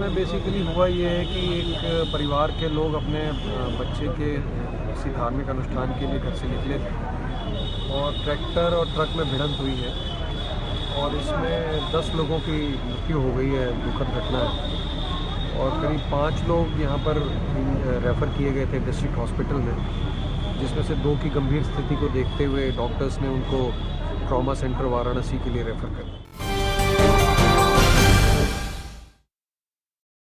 इसमें बेसिकली हुआ ये है कि एक परिवार के लोग अपने बच्चे के किसी धार्मिक अनुष्ठान के लिए घर से निकले थे और ट्रैक्टर और ट्रक में भिड़ंत हुई है और इसमें दस लोगों की मृत्यु हो गई है, दुखद घटना है। और करीब पाँच लोग यहाँ पर रेफ़र किए गए थे डिस्ट्रिक्ट हॉस्पिटल में, जिसमें से दो की गंभीर स्थिति को देखते हुए डॉक्टर्स ने उनको ट्रॉमा सेंटर वाराणसी के लिए रेफ़र कर दिया।